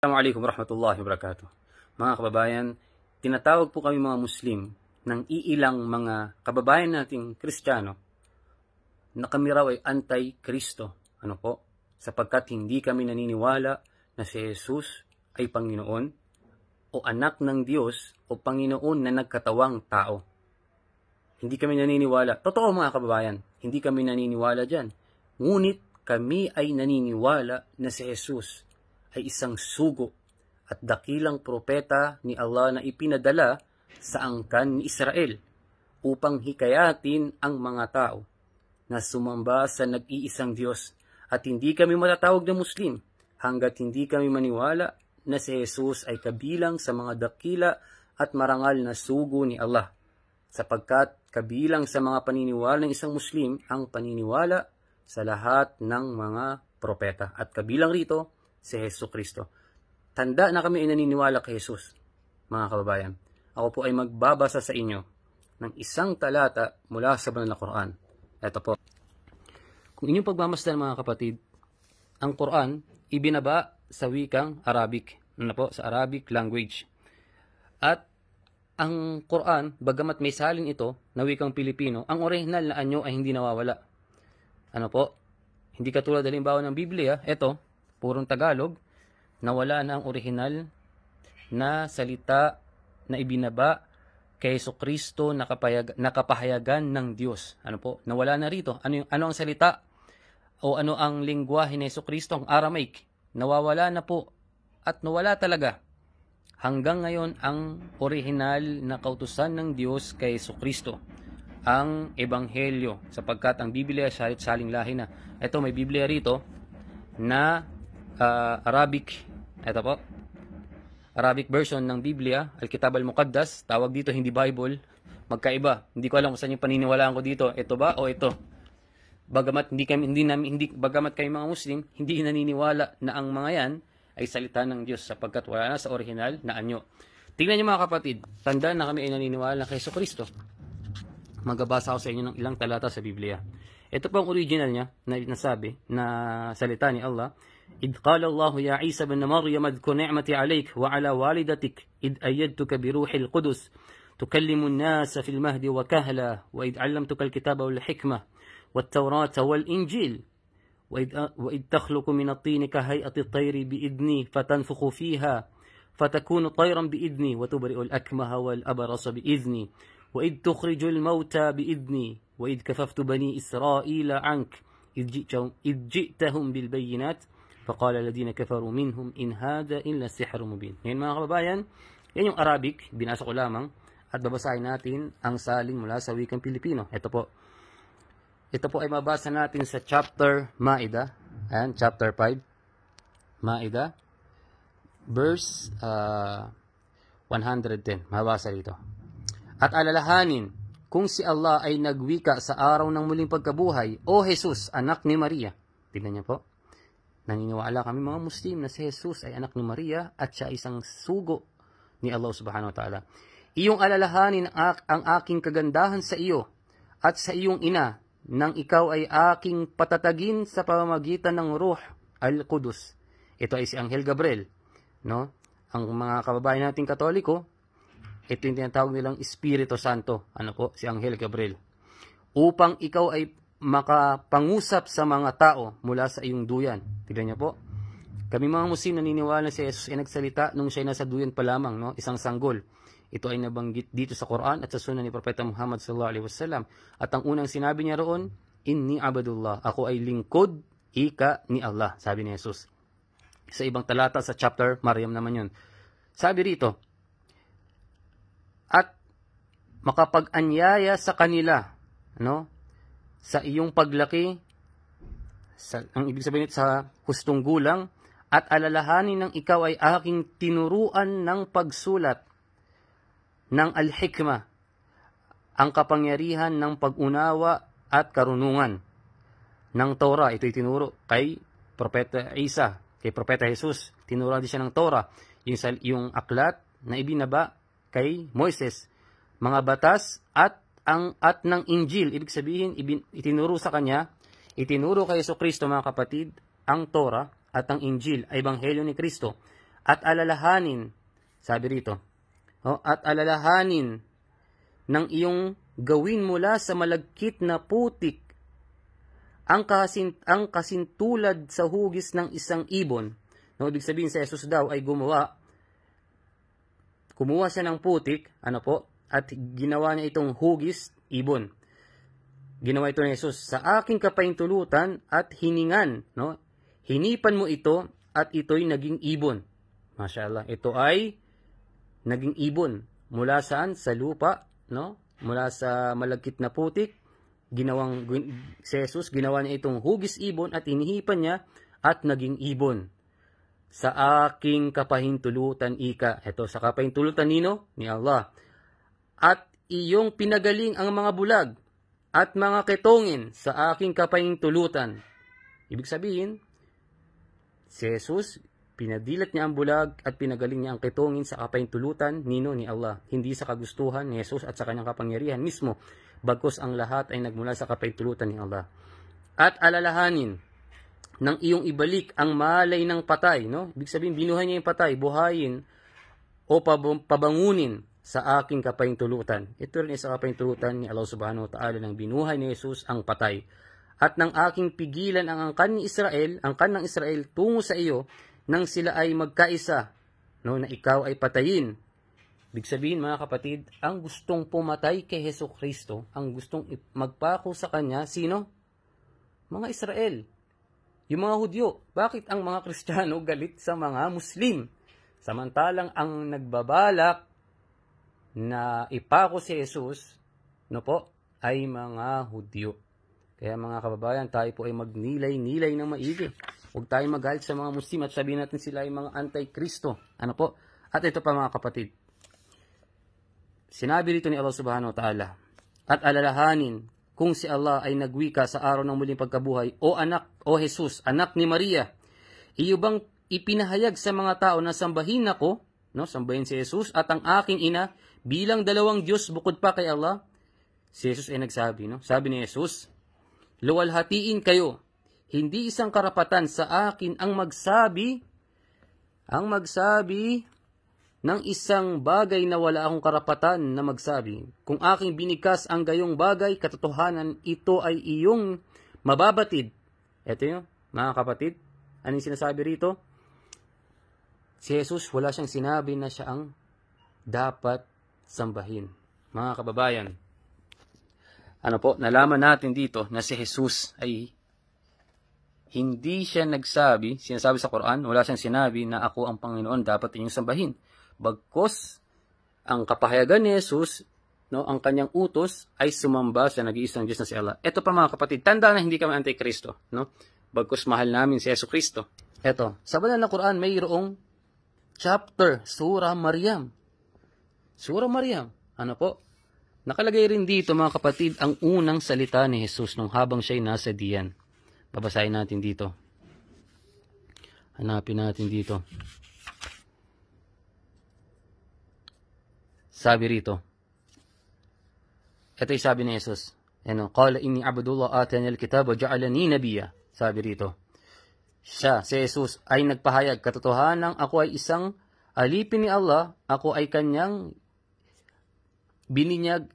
Assalamualaikum warahmatullahi wabarakatuh. Mga kababayan, tinatawag po kami mga Muslim ng iilang mga kababayan nating Kristiyano na kami raw ay anti-Kristo. Ano po? Sapagkat hindi kami naniniwala na si Jesus ay Panginoon o anak ng Diyos o Panginoon na nagkatawang tao. Hindi kami naniniwala. Totoo mga kababayan, hindi kami naniniwala dyan. Ngunit kami ay naniniwala na si Jesus ay isang sugo at dakilang propeta ni Allah na ipinadala sa angkan ni Israel upang hikayatin ang mga tao na sumamba sa nag-iisang Diyos. At hindi kami matatawag na Muslim hanggat hindi kami maniwala na si Jesus ay kabilang sa mga dakila at marangal na sugo ni Allah. Sapagkat kabilang sa mga paniniwala ng isang Muslim ang paniniwala sa lahat ng mga propeta. At kabilang rito si Heso Kristo. Tanda na kami ay naniniwala kay Jesus, mga kababayan. Ako po ay magbabasa sa inyo ng isang talata mula sa banal na Quran. Ito po. Kung inyong pagmamasdan mga kapatid, ang Quran ibinaba sa wikang Arabic, ano po, sa Arabic language. At ang Quran, bagamat may salin ito na wikang Pilipino, ang original na anyo ay hindi nawawala. Ano po? Hindi katulad halimbawa ng Biblia, ito, purong Tagalog, nawala na ang original na salita na ibinaba kay Yeso Kristo nakapayag, nakapahayagan ng Diyos. Ano po? Nawala na rito. Ano, yung, ano ang salita o ano ang lingwahe ni Yeso Kristo, ang Aramaic? Nawawala na po at nawala talaga. Hanggang ngayon ang original na kautusan ng Diyos kay Yeso Kristo ang ebanghelyo sapagkat ang Biblia salit saling lahi na. Ito may Biblia rito na uh, Arabic, ito po, Arabic version ng Biblia, Al-Kitab al-Muqaddas, tawag dito hindi Bible, magkaiba. Hindi ko alam kung saan yung paniniwalaan ko dito, ito ba o ito. Bagamat hindi kami hindi namin hindi bagamat kami mga Muslim, hindi naniniwala na ang mga yan ay salita ng Diyos sapagkat wala na sa original na anyo. Tingnan niyo mga kapatid, tandaan na kami ay naniniwala kay Yesu Kristo. Magabasa ako sa inyo ng ilang talata sa Biblia. Ito po ang original niya na nasabi na salita ni Allah. إذ قال الله يا عيسى بن مريم اذكر نعمتي عليك وعلى والدتك إذ أيدتك بروح القدس تكلم الناس في المهد وكهلا وإذ علمتك الكتاب والحكمة والتوراة والإنجيل وإذ, وإذ تخلق من الطين كهيئة الطير بإذني فتنفخ فيها فتكون طيرا بإذني وتبرئ الأكمه والأبرص بإذني وإذ تخرج الموتى بإذني وإذ كففت بني إسرائيل عنك إذ جئتهم بالبينات Faqala alladhina kafaru minhum in hada illa sihrun mubin. Ngayon mga kababayan, yan yung Arabic, binasa ko lamang at babasahin natin ang saling mula sa wikang Pilipino. Ito po. Ito po ay mabasa natin sa chapter Maida, ayan, chapter 5. Maida verse uh, 110. Mabasa dito. At alalahanin kung si Allah ay nagwika sa araw ng muling pagkabuhay, O Jesus, anak ni Maria. Tingnan niyo po. Naniniwala kami mga Muslim na si Jesus ay anak ni Maria at siya isang sugo ni Allah subhanahu wa ta'ala. Iyong alalahanin ang aking kagandahan sa iyo at sa iyong ina nang ikaw ay aking patatagin sa pamamagitan ng Ruh al-Qudus. Ito ay si Angel Gabriel. No? Ang mga kababayan nating katoliko, ito yung tinatawag nilang Espiritu Santo. Ano po? Si Angel Gabriel. Upang ikaw ay makapangusap sa mga tao mula sa iyong duyan. Tignan niyo po. Kami mga Muslim naniniwala na si Jesus ay nagsalita nung siya nasa duyan pa lamang, no? isang sanggol. Ito ay nabanggit dito sa Quran at sa sunan ni Propeta Muhammad sallallahu alaihi wasallam. At ang unang sinabi niya roon, Inni abadullah, ako ay lingkod, ika ni Allah, sabi ni Jesus. Sa ibang talata sa chapter, Maryam naman yun. Sabi rito, at makapag-anyaya sa kanila, no? Sa iyong paglaki, sa, ang ibig sabihin nito sa hustong gulang, at alalahanin ng ikaw ay aking tinuruan ng pagsulat ng al-hikmah, ang kapangyarihan ng pag-unawa at karunungan ng Torah. Ito'y tinuro kay Propeta Isa, kay Propeta Jesus. Tinuro din siya ng Torah, yung, yung aklat na ibinaba kay Moises, mga batas at ang at ng Injil, ibig sabihin ibin, itinuro sa kanya, itinuro kay Yeso Kristo mga kapatid, ang Torah at ang Injil ay ebanghelyo ni Kristo At alalahanin, sabi rito, oh, at alalahanin ng iyong gawin mula sa malagkit na putik ang, kasin, ang kasintulad sa hugis ng isang ibon. No, ibig sabihin sa Jesus daw ay gumawa, kumuha siya ng putik, ano po, at ginawa niya itong hugis, ibon. Ginawa ito ni Jesus, sa aking kapahintulutan at hiningan, no? Hinipan mo ito at ito'y naging ibon. Mashallah, ito ay naging ibon. Mula saan? Sa lupa, no? Mula sa malagkit na putik, ginawang si Jesus, ginawa niya itong hugis ibon at inihipan niya at naging ibon. Sa aking kapahintulutan ika. Ito, sa kapahintulutan nino? Ni Allah. At iyong pinagaling ang mga bulag at mga ketongin sa aking kapahintulutan. Ibig sabihin, si Jesus, pinadilat niya ang bulag at pinagaling niya ang ketongin sa kapahintulutan nino ni Allah, hindi sa kagustuhan ni Jesus at sa kanyang kapangyarihan mismo, bagkos ang lahat ay nagmula sa kapahintulutan ni Allah. At alalahanin ng iyong ibalik ang malay ng patay, no? Ibig sabihin, binuhay niya yung patay, buhayin o pabangunin sa aking kapahintulutan. Ito rin sa kapahintulutan ni Allah subhanahu wa ta'ala ng binuhay ni Jesus ang patay. At ng aking pigilan ang angkan ni Israel, angkan ng Israel tungo sa iyo, nang sila ay magkaisa, no, na ikaw ay patayin. Ibig sabihin mga kapatid, ang gustong pumatay kay Heso Kristo, ang gustong magpako sa kanya, sino? Mga Israel. Yung mga Hudyo. Bakit ang mga Kristiyano galit sa mga Muslim? Samantalang ang nagbabalak na ipako si Jesus, no po, ay mga Hudyo. Kaya mga kababayan, tayo po ay magnilay-nilay ng maigi. Huwag tayo magalit sa mga Muslim at sabihin natin sila ay mga anti-Kristo. Ano po? At ito pa mga kapatid. Sinabi rito ni Allah subhanahu wa ta'ala, at alalahanin kung si Allah ay nagwika sa araw ng muling pagkabuhay, o anak, o Jesus, anak ni Maria, iyo bang ipinahayag sa mga tao na sambahin ako, no, sambahin si Jesus, at ang aking ina, bilang dalawang Diyos bukod pa kay Allah? Si Jesus ay nagsabi, no? Sabi ni Jesus, luwalhatiin kayo, hindi isang karapatan sa akin ang magsabi, ang magsabi ng isang bagay na wala akong karapatan na magsabi. Kung aking binikas ang gayong bagay, katotohanan, ito ay iyong mababatid. Ito yun, mga kapatid. Anong sinasabi rito? Si Jesus, wala siyang sinabi na siya ang dapat sambahin. Mga kababayan, ano po, nalaman natin dito na si Jesus ay hindi siya nagsabi, sinasabi sa Quran, wala siyang sinabi na ako ang Panginoon, dapat inyong sambahin. Bagkos, ang kapahayagan ni Jesus, no, ang kanyang utos ay sumamba sa nag-iisang Diyos na si Allah. Ito pa mga kapatid, tanda na hindi kami anti-Kristo. No? Bagkos mahal namin si Yesu Kristo. Ito, sa banal na Quran, mayroong chapter, Surah Maryam. Surah Maryam. Ano po? Nakalagay rin dito mga kapatid ang unang salita ni Jesus nung habang siya'y nasa diyan. Babasahin natin dito. Hanapin natin dito. Sabi rito. Ito yung sabi ni Jesus. Ano, Qala inni abdullah atani al-kitab wa ja'alani nabiyya. Sabi rito. Siya, si Jesus, ay nagpahayag katotohanan ako ay isang alipin ni Allah, ako ay kanyang bininyag,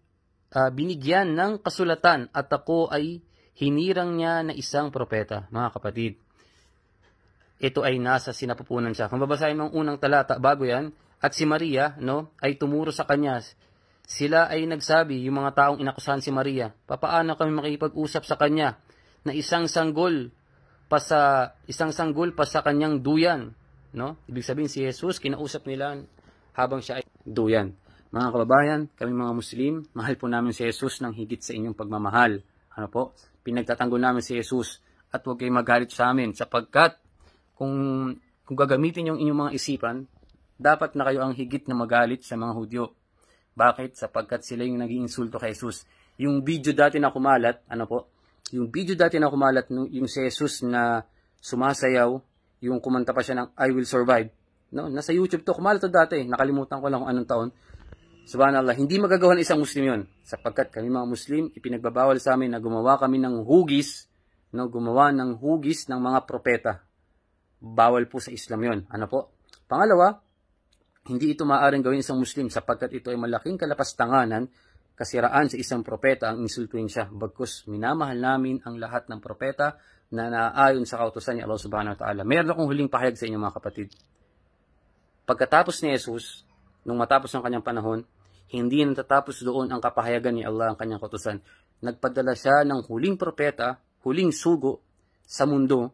uh, binigyan ng kasulatan at ako ay hinirang niya na isang propeta. Mga kapatid, ito ay nasa sinapupunan siya. Kung babasahin mo ang unang talata, bago yan, at si Maria, no, ay tumuro sa kanya. Sila ay nagsabi, yung mga taong inakusahan si Maria, papaano kami makipag-usap sa kanya na isang sanggol pa sa isang sanggol pa sa kanyang duyan, no? Ibig sabihin si Jesus kinausap nila habang siya ay duyan. Mga kababayan, kami mga Muslim, mahal po namin si Jesus ng higit sa inyong pagmamahal. Ano po? Pinagtatanggol namin si Jesus at huwag kayong magalit sa amin sapagkat kung, kung gagamitin yung inyong mga isipan, dapat na kayo ang higit na magalit sa mga Hudyo. Bakit? Sapagkat sila yung naging insulto kay Jesus. Yung video dati na kumalat, ano po, yung video dati na kumalat, yung si Jesus na sumasayaw, yung kumanta pa siya ng I Will Survive. No, nasa YouTube to, kumalat to dati, nakalimutan ko lang kung anong taon. Subhanallah, hindi magagawa ng isang Muslim yon sapagkat kami mga Muslim, ipinagbabawal sa amin na gumawa kami ng hugis, no, gumawa ng hugis ng mga propeta. Bawal po sa Islam yon Ano po? Pangalawa, hindi ito maaaring gawin isang Muslim sapagkat ito ay malaking kalapastanganan, kasiraan sa isang propeta ang insultuin siya. Bagkus, minamahal namin ang lahat ng propeta na naaayon sa kautosan ni Allah subhanahu wa ta'ala. Meron akong huling pahayag sa inyo mga kapatid. Pagkatapos ni Jesus, nung matapos ang kanyang panahon, hindi natatapos doon ang kapahayagan ni Allah ang kanyang kautosan. Nagpadala siya ng huling propeta, huling sugo sa mundo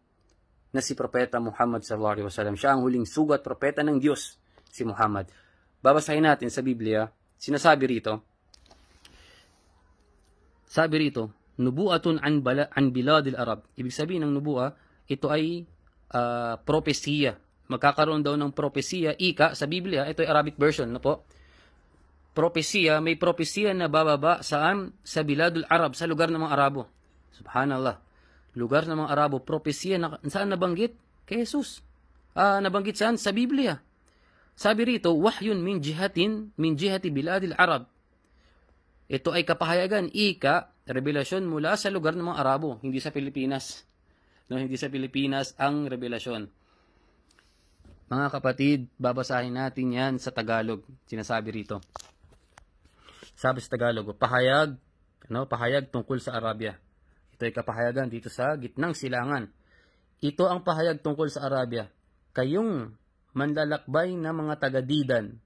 na si propeta Muhammad sallallahu alaihi wasallam. Siya ang huling sugo at propeta ng Diyos, si Muhammad. Babasahin natin sa Biblia, sinasabi rito, sabi rito, nubuatun an, bala, an biladil Arab. Ibig sabihin ng nubua, ito ay uh, propesiya magkakaroon daw ng propesiya, ika sa Biblia, ito ay Arabic version, no po? Propesiya, may propesiya na bababa saan? Sa Biladul Arab, sa lugar ng mga Arabo. Subhanallah. Lugar ng mga Arabo, propesiya na, saan nabanggit? Kay Jesus. Ah, nabanggit saan? Sa Biblia. Sabi rito, wahyun min jihatin, min jihati biladil Arab. Ito ay kapahayagan, ika, revelasyon mula sa lugar ng mga Arabo, hindi sa Pilipinas. No, hindi sa Pilipinas ang revelasyon. Mga kapatid, babasahin natin yan sa Tagalog. Sinasabi rito. Sabi sa Tagalog, pahayag, ano, pahayag tungkol sa Arabia. Ito ay kapahayagan dito sa gitnang silangan. Ito ang pahayag tungkol sa Arabia. Kayong manlalakbay na mga tagadidan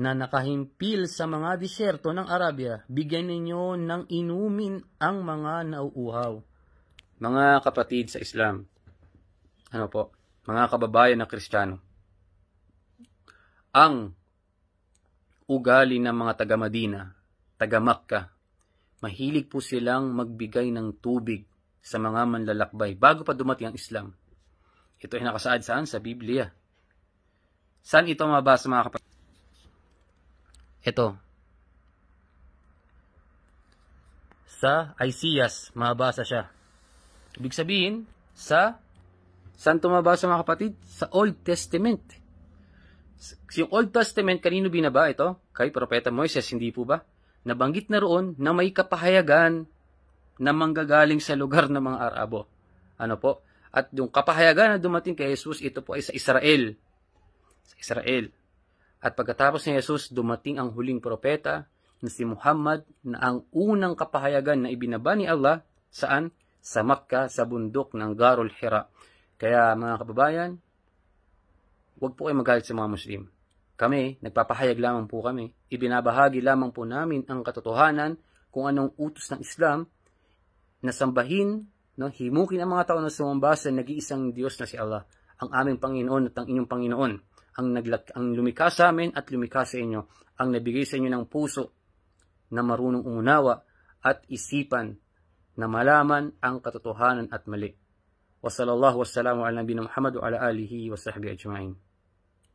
na nakahimpil sa mga disyerto ng Arabia, bigyan ninyo ng inumin ang mga nauuhaw. Mga kapatid sa Islam, ano po, mga kababayan na Kristiyano. Ang ugali ng mga taga-Madina, taga-Makka, mahilig po silang magbigay ng tubig sa mga manlalakbay bago pa dumating ang Islam. Ito ay nakasaad saan? Sa Biblia. Saan ito mabasa mga kapatid? Ito. Sa Isaias, mabasa siya. Ibig sabihin, sa Saan tumabasa mga kapatid? Sa Old Testament. Yung Old Testament, kanino binaba ito? Kay Propeta Moises, hindi po ba? Nabanggit na roon na may kapahayagan na manggagaling sa lugar ng mga Arabo. Ano po? At yung kapahayagan na dumating kay Jesus, ito po ay sa Israel. Sa Israel. At pagkatapos ni Jesus, dumating ang huling propeta na si Muhammad na ang unang kapahayagan na ibinaba ni Allah saan? Sa Makkah, sa bundok ng Garul Hira. Kaya mga kababayan, Huwag po kayo magalit sa mga Muslim. Kami, nagpapahayag lamang po kami. Ibinabahagi lamang po namin ang katotohanan kung anong utos ng Islam na sambahin, no, himukin ang mga tao na sumamba sa nag-iisang Diyos na si Allah, ang aming Panginoon at ang inyong Panginoon, ang, naglag, ang lumikha sa amin at lumikha sa inyo, ang nabigay sa inyo ng puso na marunong umunawa at isipan na malaman ang katotohanan at mali. Wa sallallahu wassalamu ala nabiyina Muhammad wa ala alihi wa sahbihi ajma'in.